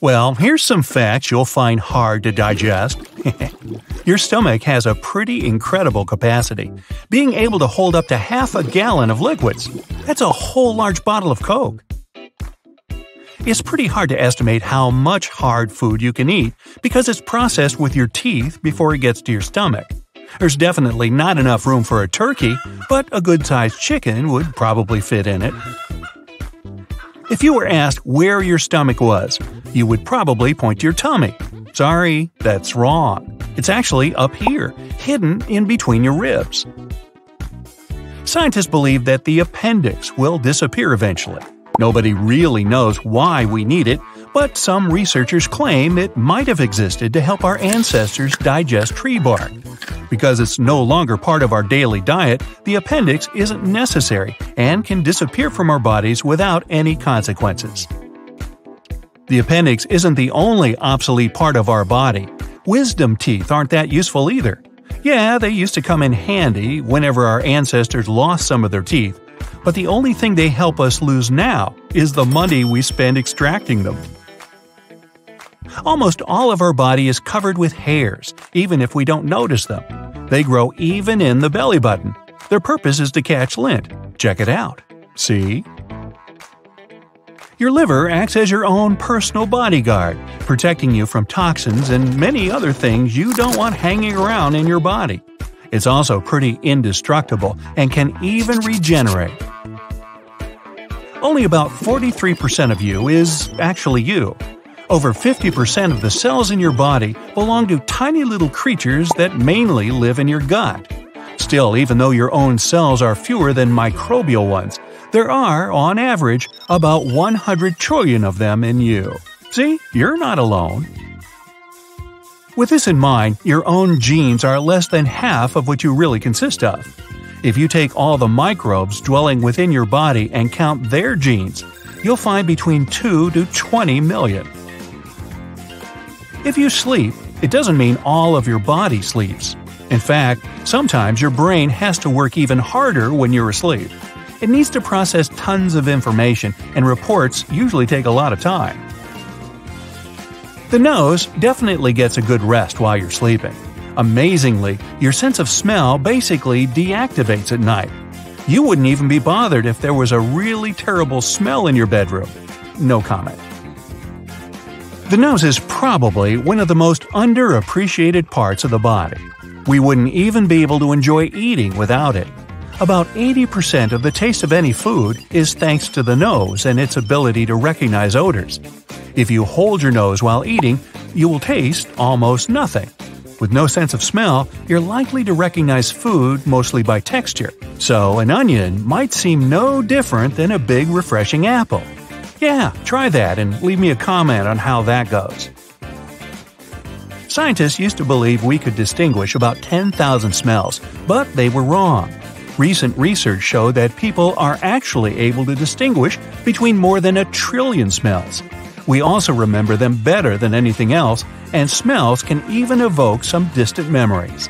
Well, here's some facts you'll find hard to digest. Your stomach has a pretty incredible capacity, being able to hold up to half a gallon of liquids. That's a whole large bottle of Coke. It's pretty hard to estimate how much hard food you can eat because it's processed with your teeth before it gets to your stomach. There's definitely not enough room for a turkey, but a good sized chicken would probably fit in it. If you were asked where your stomach was, you would probably point to your tummy. Sorry, that's wrong. It's actually up here, hidden in between your ribs. Scientists believe that the appendix will disappear eventually. Nobody really knows why we need it, but some researchers claim it might have existed to help our ancestors digest tree bark. Because it's no longer part of our daily diet, the appendix isn't necessary and can disappear from our bodies without any consequences. The appendix isn't the only obsolete part of our body. Wisdom teeth aren't that useful either. Yeah, they used to come in handy whenever our ancestors lost some of their teeth, but the only thing they help us lose now is the money we spend extracting them. Almost all of our body is covered with hairs, even if we don't notice them. They grow even in the belly button. Their purpose is to catch lint. Check it out. See? Your liver acts as your own personal bodyguard, protecting you from toxins and many other things you don't want hanging around in your body. It's also pretty indestructible and can even regenerate. Only about 43% of you is actually you. Over 50% of the cells in your body belong to tiny little creatures that mainly live in your gut. Still, even though your own cells are fewer than microbial ones, there are, on average, about 100 trillion of them in you. See, you're not alone. With this in mind, your own genes are less than half of what you really consist of. If you take all the microbes dwelling within your body and count their genes, you'll find between 2 to 20 million. If you sleep, it doesn't mean all of your body sleeps. In fact, sometimes your brain has to work even harder when you're asleep. It needs to process tons of information, and reports usually take a lot of time. The nose definitely gets a good rest while you're sleeping. Amazingly, your sense of smell basically deactivates at night. You wouldn't even be bothered if there was a really terrible smell in your bedroom. No comment. The nose is probably one of the most underappreciated parts of the body. We wouldn't even be able to enjoy eating without it. About 80% of the taste of any food is thanks to the nose and its ability to recognize odors. If you hold your nose while eating, you will taste almost nothing. With no sense of smell, you're likely to recognize food mostly by texture, so an onion might seem no different than a big refreshing apple. Yeah, try that and leave me a comment on how that goes. Scientists used to believe we could distinguish about 10,000 smells, but they were wrong. Recent research showed that people are actually able to distinguish between more than a trillion smells. We also remember them better than anything else, and smells can even evoke some distant memories.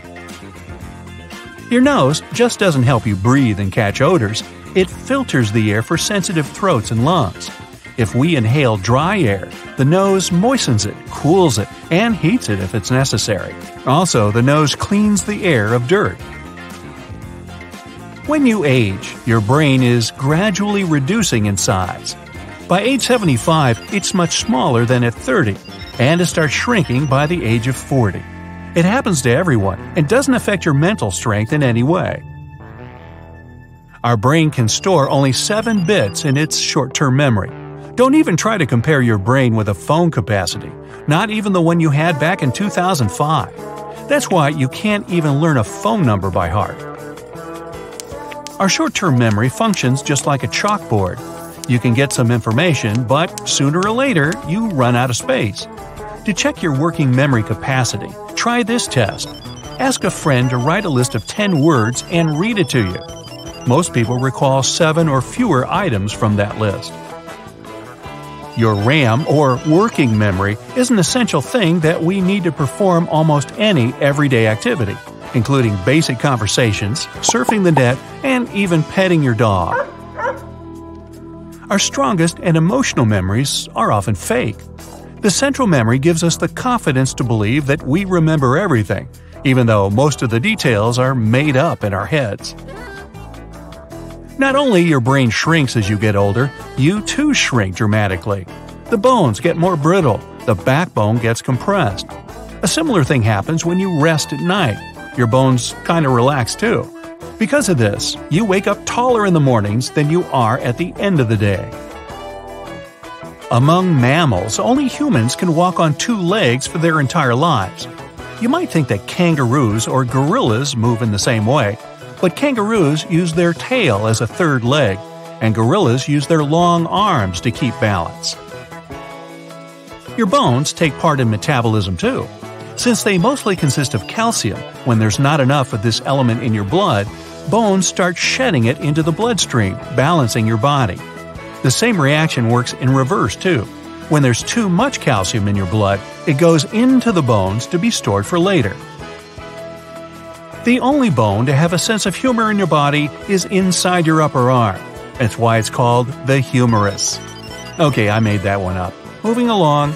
Your nose just doesn't help you breathe and catch odors, it filters the air for sensitive throats and lungs. If we inhale dry air, the nose moistens it, cools it, and heats it if it's necessary. Also, the nose cleans the air of dirt. When you age, your brain is gradually reducing in size. By age 75, it's much smaller than at 30, and it starts shrinking by the age of 40. It happens to everyone and doesn't affect your mental strength in any way. Our brain can store only 7 bits in its short term memory, don't even try to compare your brain with a phone capacity, not even the one you had back in 2005. That's why you can't even learn a phone number by heart. Our short term memory functions just like a chalkboard. You can get some information, but sooner or later, you run out of space. To check your working memory capacity, try this test. Ask a friend to write a list of 10 words and read it to you. Most people recall 7 or fewer items from that list. Your RAM, or working memory, is an essential thing that we need to perform almost any everyday activity, including basic conversations, surfing the net, and even petting your dog. Our strongest and emotional memories are often fake. The central memory gives us the confidence to believe that we remember everything, even though most of the details are made up in our heads. Not only your brain shrinks as you get older, you too shrink dramatically. The bones get more brittle, the backbone gets compressed. A similar thing happens when you rest at night. Your bones kind of relax too. Because of this, you wake up taller in the mornings than you are at the end of the day. Among mammals, only humans can walk on two legs for their entire lives. You might think that kangaroos or gorillas move in the same way, but kangaroos use their tail as a third leg, and gorillas use their long arms to keep balance. Your bones take part in metabolism too. Since they mostly consist of calcium, when there's not enough of this element in your blood, bones start shedding it into the bloodstream, balancing your body. The same reaction works in reverse too. When there's too much calcium in your blood, it goes into the bones to be stored for later. The only bone to have a sense of humor in your body is inside your upper arm. That's why it's called the humerus. Okay, I made that one up. Moving along.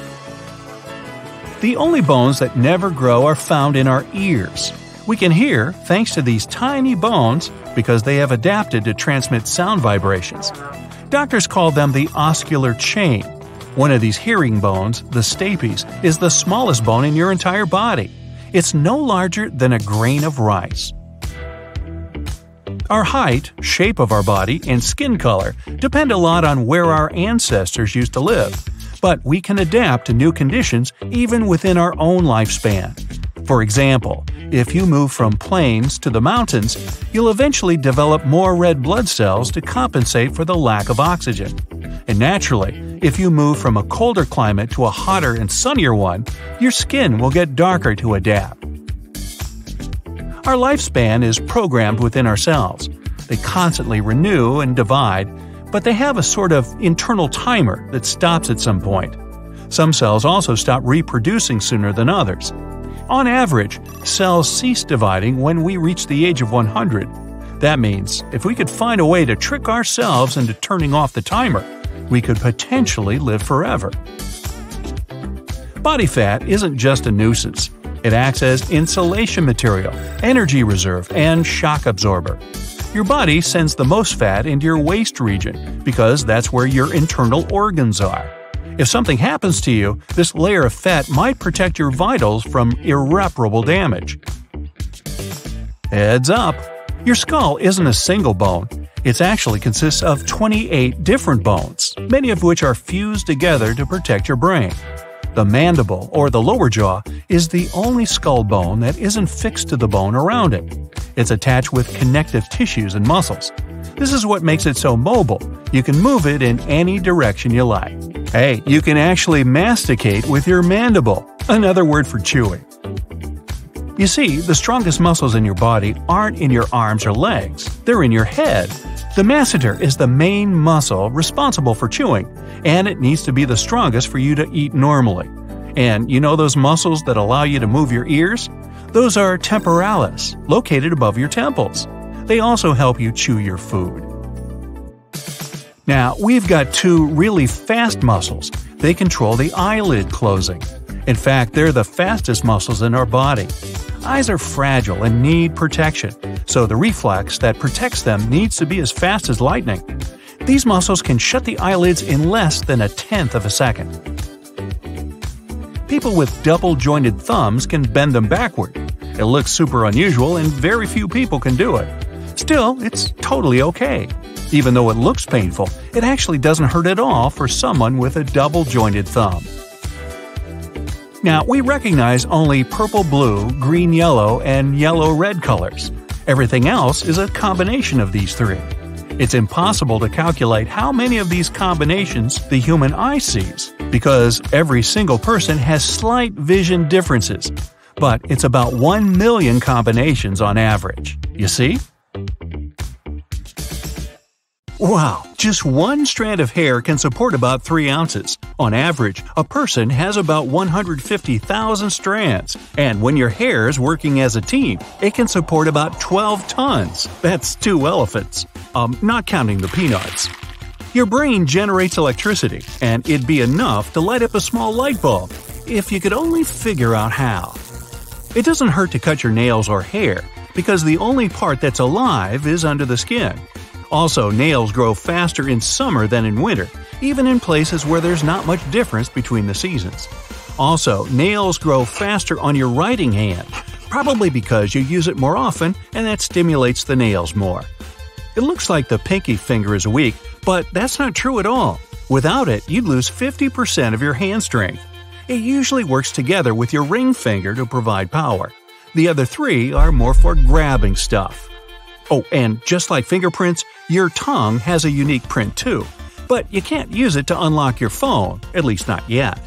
The only bones that never grow are found in our ears. We can hear thanks to these tiny bones because they have adapted to transmit sound vibrations. Doctors call them the ossicular chain. One of these hearing bones, the stapes, is the smallest bone in your entire body. It's no larger than a grain of rice. Our height, shape of our body, and skin color depend a lot on where our ancestors used to live, but we can adapt to new conditions even within our own lifespan. For example, if you move from plains to the mountains, you'll eventually develop more red blood cells to compensate for the lack of oxygen. And naturally, if you move from a colder climate to a hotter and sunnier one, your skin will get darker to adapt. Our lifespan is programmed within ourselves. They constantly renew and divide, but they have a sort of internal timer that stops at some point. Some cells also stop reproducing sooner than others. On average, cells cease dividing when we reach the age of 100. That means if we could find a way to trick ourselves into turning off the timer, we could potentially live forever. Body fat isn't just a nuisance. It acts as insulation material, energy reserve, and shock absorber. Your body sends the most fat into your waist region because that's where your internal organs are. If something happens to you, this layer of fat might protect your vitals from irreparable damage. Heads up! Your skull isn't a single bone. It actually consists of 28 different bones, many of which are fused together to protect your brain. The mandible, or the lower jaw, is the only skull bone that isn't fixed to the bone around it. It's attached with connective tissues and muscles. This is what makes it so mobile. You can move it in any direction you like. Hey, you can actually masticate with your mandible, another word for chewing. You see, the strongest muscles in your body aren't in your arms or legs, they're in your head. The masseter is the main muscle responsible for chewing, and it needs to be the strongest for you to eat normally. And you know those muscles that allow you to move your ears? Those are temporalis, located above your temples. They also help you chew your food. Now, we've got two really fast muscles. They control the eyelid closing. In fact, they're the fastest muscles in our body. Eyes are fragile and need protection, so the reflex that protects them needs to be as fast as lightning. These muscles can shut the eyelids in less than a tenth of a second. People with double jointed thumbs can bend them backward. It looks super unusual and very few people can do it. Still, it's totally okay. Even though it looks painful, it actually doesn't hurt at all for someone with a double jointed thumb. Now, we recognize only purple blue, green yellow, and yellow red colors. Everything else is a combination of these three. It's impossible to calculate how many of these combinations the human eye sees, because every single person has slight vision differences. But it's about 1 million combinations on average. You see? Wow, just one strand of hair can support about 3 ounces. On average, a person has about 150,000 strands, and when your hair is working as a team, it can support about 12 tons. That's two elephants. Um, not counting the peanuts. Your brain generates electricity, and it'd be enough to light up a small light bulb if you could only figure out how. It doesn't hurt to cut your nails or hair, because the only part that's alive is under the skin. Also, nails grow faster in summer than in winter, even in places where there's not much difference between the seasons. Also, nails grow faster on your writing hand, probably because you use it more often and that stimulates the nails more. It looks like the pinky finger is weak, but that's not true at all. Without it, you'd lose 50% of your hand strength. It usually works together with your ring finger to provide power. The other three are more for grabbing stuff. Oh, and just like fingerprints, your tongue has a unique print too. But you can't use it to unlock your phone, at least not yet.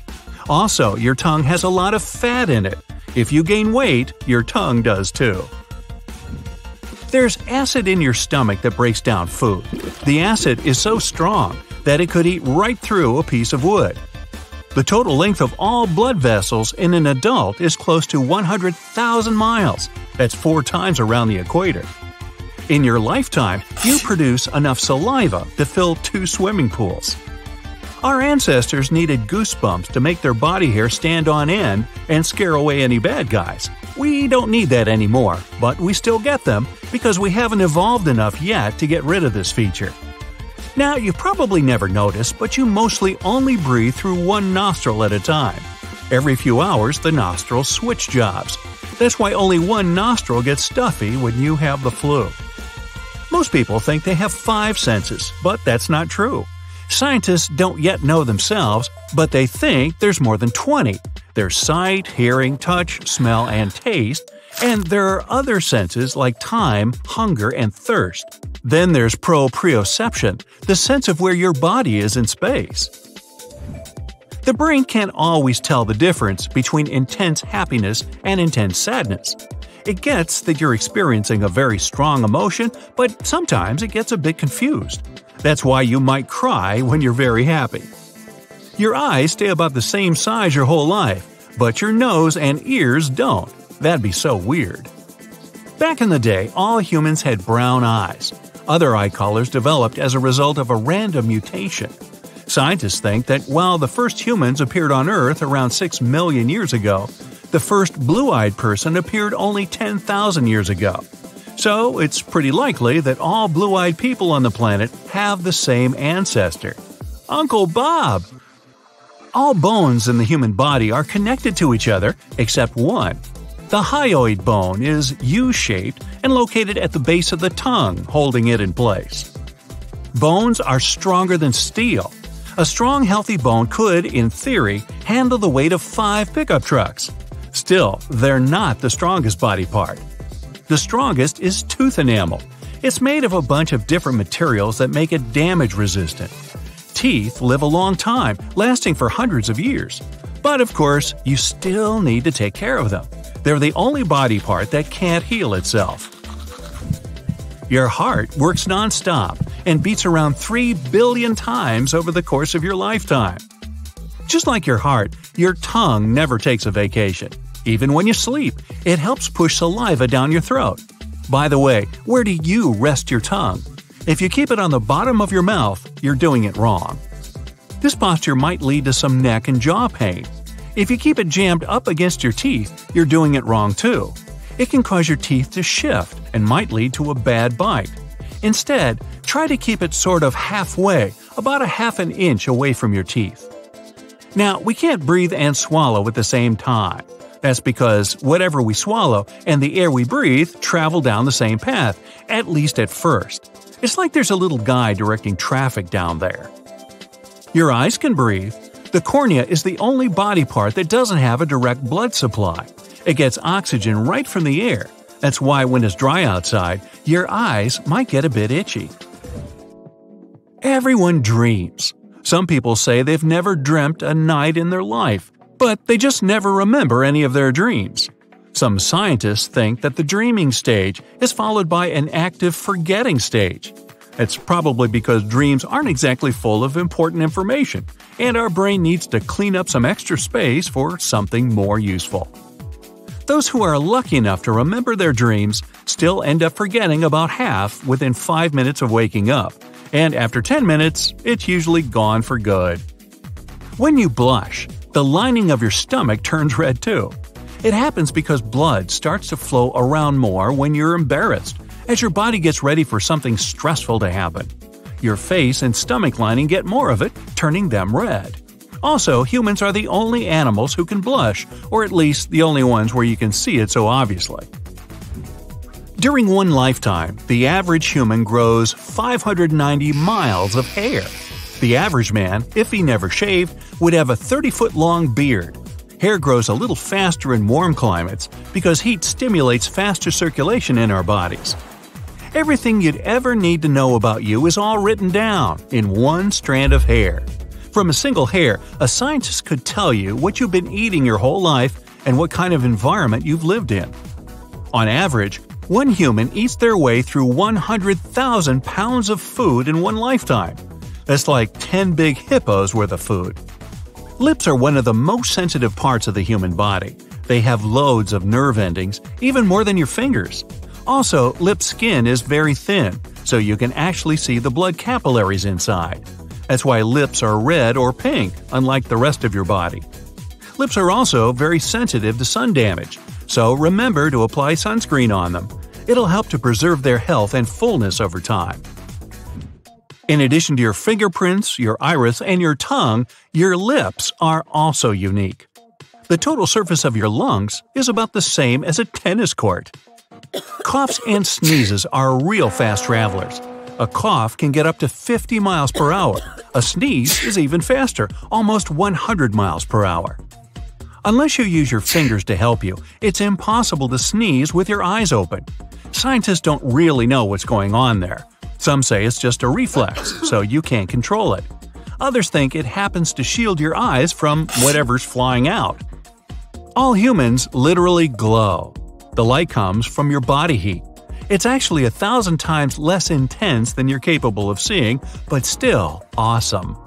Also, your tongue has a lot of fat in it. If you gain weight, your tongue does too. There's acid in your stomach that breaks down food. The acid is so strong that it could eat right through a piece of wood. The total length of all blood vessels in an adult is close to 100,000 miles. That's four times around the equator. In your lifetime, you produce enough saliva to fill two swimming pools. Our ancestors needed goosebumps to make their body hair stand on end and scare away any bad guys. We don't need that anymore, but we still get them because we haven't evolved enough yet to get rid of this feature. Now, you probably never noticed, but you mostly only breathe through one nostril at a time. Every few hours, the nostrils switch jobs. That's why only one nostril gets stuffy when you have the flu. Most people think they have five senses, but that's not true. Scientists don't yet know themselves, but they think there's more than 20. There's sight, hearing, touch, smell, and taste, and there are other senses like time, hunger, and thirst. Then there's proprioception, the sense of where your body is in space. The brain can't always tell the difference between intense happiness and intense sadness. It gets that you're experiencing a very strong emotion, but sometimes it gets a bit confused. That's why you might cry when you're very happy. Your eyes stay about the same size your whole life, but your nose and ears don't. That'd be so weird. Back in the day, all humans had brown eyes. Other eye colors developed as a result of a random mutation. Scientists think that while the first humans appeared on Earth around 6 million years ago, the first blue eyed person appeared only 10,000 years ago. So it's pretty likely that all blue eyed people on the planet have the same ancestor Uncle Bob! All bones in the human body are connected to each other except one the hyoid bone is U-shaped and located at the base of the tongue, holding it in place. Bones are stronger than steel. A strong, healthy bone could, in theory, handle the weight of five pickup trucks. Still, they're not the strongest body part. The strongest is tooth enamel. It's made of a bunch of different materials that make it damage resistant. Teeth live a long time, lasting for hundreds of years. But of course, you still need to take care of them. They're the only body part that can't heal itself. Your heart works nonstop and beats around 3 billion times over the course of your lifetime. Just like your heart, your tongue never takes a vacation. Even when you sleep, it helps push saliva down your throat. By the way, where do you rest your tongue? If you keep it on the bottom of your mouth, you're doing it wrong. This posture might lead to some neck and jaw pain, if you keep it jammed up against your teeth, you're doing it wrong too. It can cause your teeth to shift and might lead to a bad bite. Instead, try to keep it sort of halfway, about a half an inch away from your teeth. Now, we can't breathe and swallow at the same time. That's because whatever we swallow and the air we breathe travel down the same path, at least at first. It's like there's a little guy directing traffic down there. Your eyes can breathe, the cornea is the only body part that doesn't have a direct blood supply. It gets oxygen right from the air. That's why when it's dry outside, your eyes might get a bit itchy. Everyone dreams. Some people say they've never dreamt a night in their life, but they just never remember any of their dreams. Some scientists think that the dreaming stage is followed by an active forgetting stage. It's probably because dreams aren't exactly full of important information, and our brain needs to clean up some extra space for something more useful. Those who are lucky enough to remember their dreams still end up forgetting about half within 5 minutes of waking up, and after 10 minutes, it's usually gone for good. When you blush, the lining of your stomach turns red too. It happens because blood starts to flow around more when you're embarrassed, as your body gets ready for something stressful to happen. Your face and stomach lining get more of it, turning them red. Also, humans are the only animals who can blush, or at least the only ones where you can see it so obviously. During one lifetime, the average human grows 590 miles of hair. The average man, if he never shaved, would have a 30 foot long beard. Hair grows a little faster in warm climates because heat stimulates faster circulation in our bodies. Everything you'd ever need to know about you is all written down in one strand of hair. From a single hair, a scientist could tell you what you've been eating your whole life and what kind of environment you've lived in. On average, one human eats their way through 100,000 pounds of food in one lifetime. That's like 10 big hippos worth of food. Lips are one of the most sensitive parts of the human body. They have loads of nerve endings, even more than your fingers. Also, lip skin is very thin, so you can actually see the blood capillaries inside. That's why lips are red or pink, unlike the rest of your body. Lips are also very sensitive to sun damage, so remember to apply sunscreen on them. It'll help to preserve their health and fullness over time. In addition to your fingerprints, your iris, and your tongue, your lips are also unique. The total surface of your lungs is about the same as a tennis court. Coughs and sneezes are real fast travelers. A cough can get up to 50 miles per hour. A sneeze is even faster, almost 100 miles per hour. Unless you use your fingers to help you, it's impossible to sneeze with your eyes open. Scientists don't really know what's going on there. Some say it's just a reflex, so you can't control it. Others think it happens to shield your eyes from whatever's flying out. All humans literally glow. The light comes from your body heat. It's actually a thousand times less intense than you're capable of seeing, but still awesome.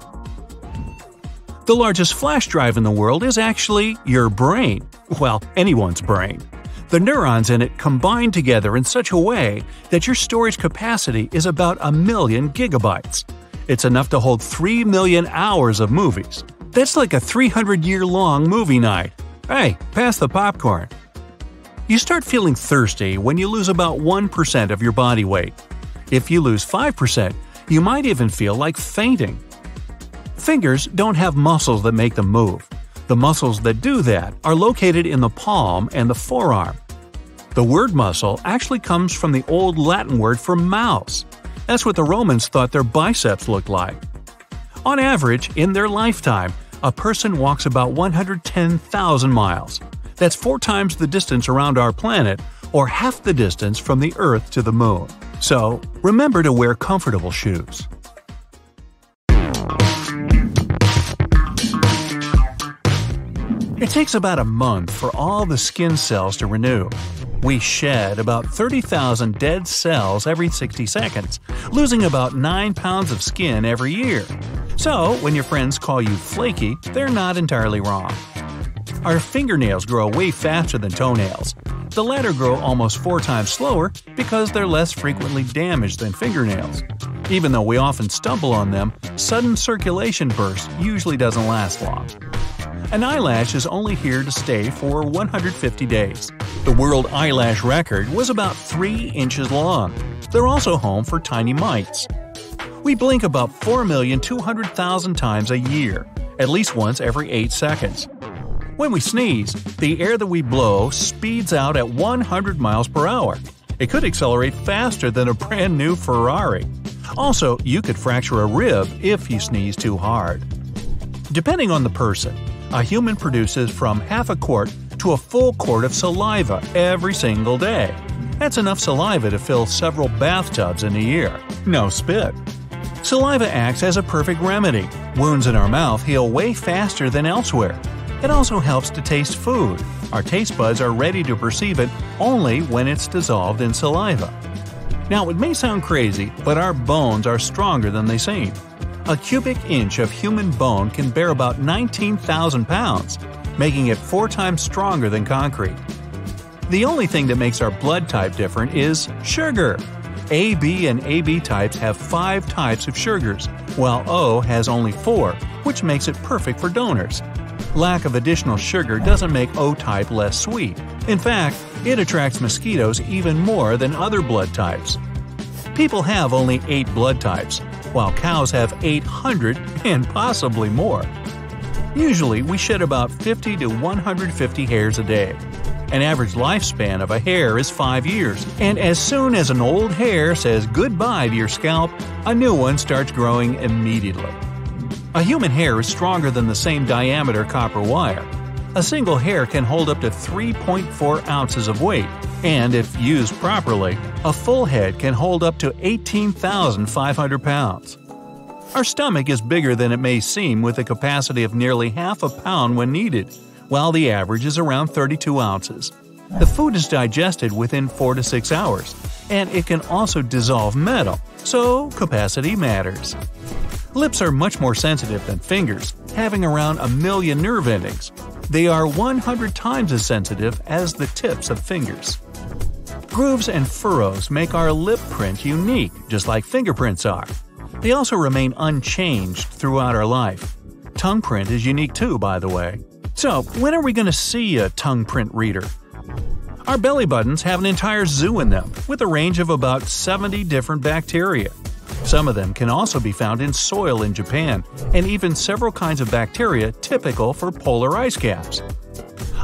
The largest flash drive in the world is actually your brain. Well, anyone's brain. The neurons in it combine together in such a way that your storage capacity is about a million gigabytes. It's enough to hold 3 million hours of movies. That's like a 300 year long movie night. Hey, pass the popcorn. You start feeling thirsty when you lose about 1% of your body weight. If you lose 5%, you might even feel like fainting. Fingers don't have muscles that make them move. The muscles that do that are located in the palm and the forearm. The word muscle actually comes from the old Latin word for mouse. That's what the Romans thought their biceps looked like. On average, in their lifetime, a person walks about 110,000 miles. That's four times the distance around our planet, or half the distance from the Earth to the Moon. So, remember to wear comfortable shoes. It takes about a month for all the skin cells to renew. We shed about 30,000 dead cells every 60 seconds, losing about 9 pounds of skin every year. So, when your friends call you flaky, they're not entirely wrong. Our fingernails grow way faster than toenails. The latter grow almost four times slower because they're less frequently damaged than fingernails. Even though we often stumble on them, sudden circulation burst usually doesn't last long. An eyelash is only here to stay for 150 days. The world eyelash record was about 3 inches long. They're also home for tiny mites. We blink about 4,200,000 times a year, at least once every 8 seconds. When we sneeze, the air that we blow speeds out at 100 miles per hour. It could accelerate faster than a brand new Ferrari. Also, you could fracture a rib if you sneeze too hard. Depending on the person, a human produces from half a quart to a full quart of saliva every single day. That's enough saliva to fill several bathtubs in a year. No spit. Saliva acts as a perfect remedy. Wounds in our mouth heal way faster than elsewhere. It also helps to taste food. Our taste buds are ready to perceive it only when it's dissolved in saliva. Now, it may sound crazy, but our bones are stronger than they seem. A cubic inch of human bone can bear about 19,000 pounds, making it four times stronger than concrete. The only thing that makes our blood type different is sugar. AB and AB types have 5 types of sugars, while O has only 4, which makes it perfect for donors. Lack of additional sugar doesn't make O type less sweet. In fact, it attracts mosquitoes even more than other blood types. People have only 8 blood types, while cows have 800 and possibly more. Usually, we shed about 50 to 150 hairs a day. An average lifespan of a hair is 5 years, and as soon as an old hair says goodbye to your scalp, a new one starts growing immediately. A human hair is stronger than the same diameter copper wire. A single hair can hold up to 3.4 ounces of weight, and if used properly, a full head can hold up to 18,500 pounds. Our stomach is bigger than it may seem with a capacity of nearly half a pound when needed while the average is around 32 ounces. The food is digested within 4 to 6 hours, and it can also dissolve metal, so capacity matters. Lips are much more sensitive than fingers, having around a million nerve endings. They are 100 times as sensitive as the tips of fingers. Grooves and furrows make our lip print unique, just like fingerprints are. They also remain unchanged throughout our life. Tongue print is unique too, by the way. So, when are we going to see a tongue print reader? Our belly buttons have an entire zoo in them, with a range of about 70 different bacteria. Some of them can also be found in soil in Japan, and even several kinds of bacteria typical for polar ice caps.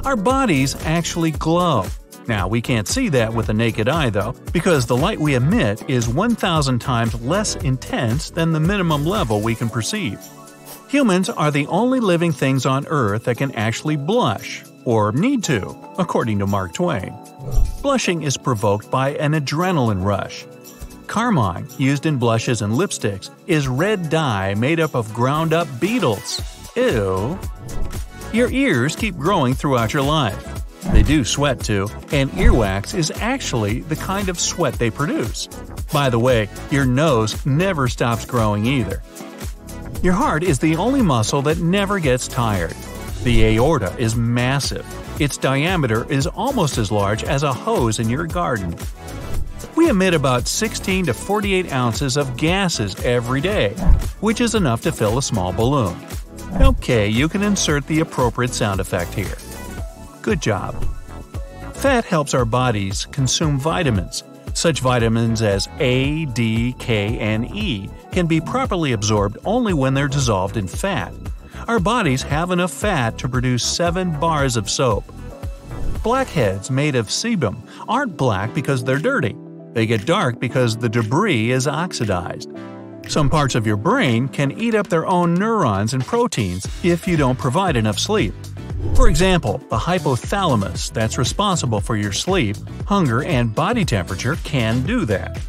Our bodies actually glow. Now, we can't see that with the naked eye though, because the light we emit is 1,000 times less intense than the minimum level we can perceive. Humans are the only living things on Earth that can actually blush, or need to, according to Mark Twain. Blushing is provoked by an adrenaline rush. Carmine, used in blushes and lipsticks, is red dye made up of ground up beetles. Ew. Your ears keep growing throughout your life. They do sweat too, and earwax is actually the kind of sweat they produce. By the way, your nose never stops growing either. Your heart is the only muscle that never gets tired. The aorta is massive. Its diameter is almost as large as a hose in your garden. We emit about 16 to 48 ounces of gases every day, which is enough to fill a small balloon. Okay, you can insert the appropriate sound effect here. Good job. Fat helps our bodies consume vitamins, such vitamins as A, D, K, and E can be properly absorbed only when they're dissolved in fat. Our bodies have enough fat to produce 7 bars of soap. Blackheads made of sebum aren't black because they're dirty. They get dark because the debris is oxidized. Some parts of your brain can eat up their own neurons and proteins if you don't provide enough sleep. For example, the hypothalamus that's responsible for your sleep, hunger, and body temperature can do that.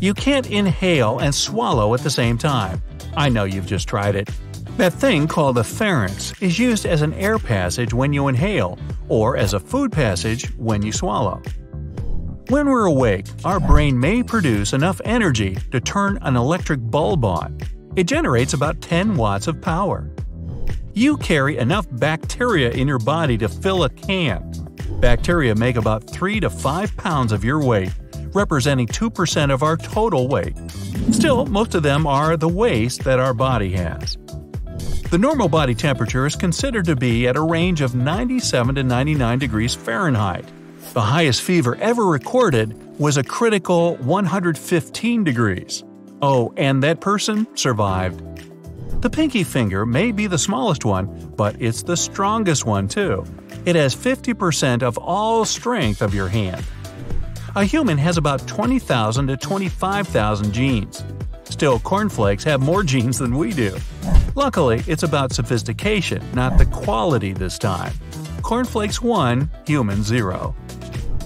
You can't inhale and swallow at the same time. I know you've just tried it. That thing called the pharynx is used as an air passage when you inhale, or as a food passage when you swallow. When we're awake, our brain may produce enough energy to turn an electric bulb on. It generates about 10 watts of power. You carry enough bacteria in your body to fill a can. Bacteria make about 3 to 5 pounds of your weight, representing 2% of our total weight. Still, most of them are the waste that our body has. The normal body temperature is considered to be at a range of 97 to 99 degrees Fahrenheit. The highest fever ever recorded was a critical 115 degrees. Oh, and that person survived. The pinky finger may be the smallest one, but it's the strongest one too. It has 50% of all strength of your hand. A human has about 20,000 to 25,000 genes. Still, cornflakes have more genes than we do. Luckily, it's about sophistication, not the quality this time. Cornflakes 1, human 0.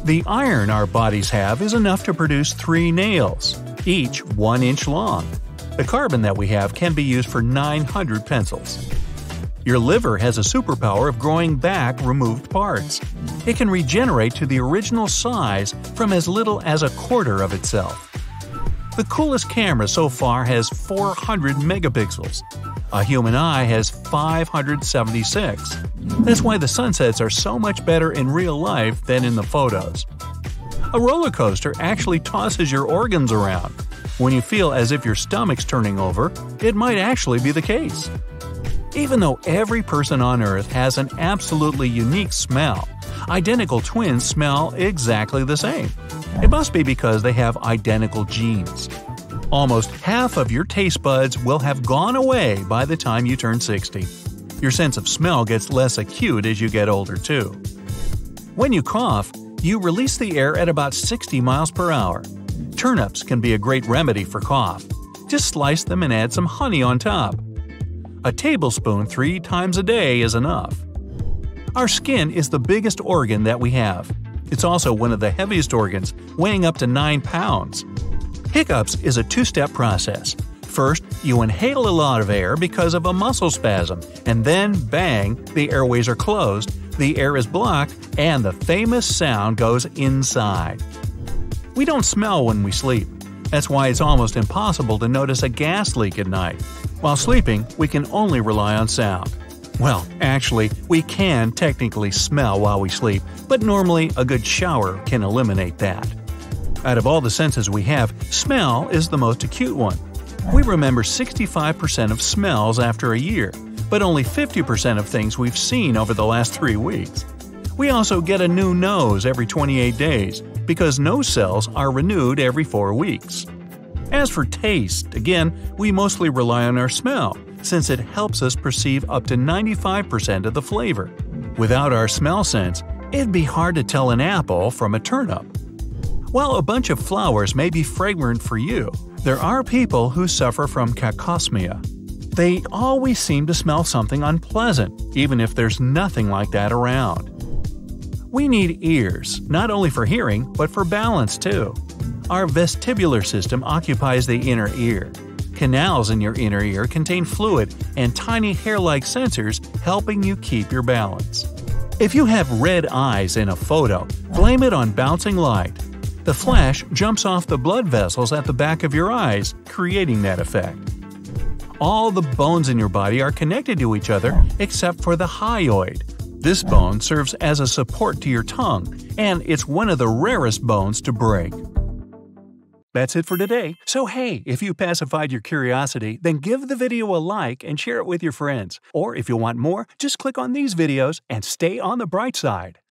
The iron our bodies have is enough to produce three nails, each 1 inch long. The carbon that we have can be used for 900 pencils. Your liver has a superpower of growing back removed parts. It can regenerate to the original size from as little as a quarter of itself. The coolest camera so far has 400 megapixels. A human eye has 576. That's why the sunsets are so much better in real life than in the photos. A roller coaster actually tosses your organs around. When you feel as if your stomach's turning over, it might actually be the case. Even though every person on Earth has an absolutely unique smell, identical twins smell exactly the same. It must be because they have identical genes. Almost half of your taste buds will have gone away by the time you turn 60. Your sense of smell gets less acute as you get older, too. When you cough, you release the air at about 60 miles per hour. Turnips can be a great remedy for cough. Just slice them and add some honey on top. A tablespoon three times a day is enough. Our skin is the biggest organ that we have. It's also one of the heaviest organs, weighing up to 9 pounds. Hiccups is a two step process. First, you inhale a lot of air because of a muscle spasm, and then, bang, the airways are closed, the air is blocked, and the famous sound goes inside. We don't smell when we sleep. That's why it's almost impossible to notice a gas leak at night. While sleeping, we can only rely on sound. Well, actually, we can technically smell while we sleep, but normally a good shower can eliminate that. Out of all the senses we have, smell is the most acute one. We remember 65% of smells after a year, but only 50% of things we've seen over the last three weeks. We also get a new nose every 28 days, because no cells are renewed every 4 weeks. As for taste, again, we mostly rely on our smell, since it helps us perceive up to 95% of the flavor. Without our smell sense, it'd be hard to tell an apple from a turnip. While a bunch of flowers may be fragrant for you, there are people who suffer from cacosmia. They always seem to smell something unpleasant, even if there's nothing like that around. We need ears, not only for hearing, but for balance too. Our vestibular system occupies the inner ear. Canals in your inner ear contain fluid and tiny hair like sensors helping you keep your balance. If you have red eyes in a photo, blame it on bouncing light. The flash jumps off the blood vessels at the back of your eyes, creating that effect. All the bones in your body are connected to each other except for the hyoid. This bone serves as a support to your tongue, and it's one of the rarest bones to break. That's it for today. So hey, if you pacified your curiosity, then give the video a like and share it with your friends. Or if you want more, just click on these videos and stay on the bright side.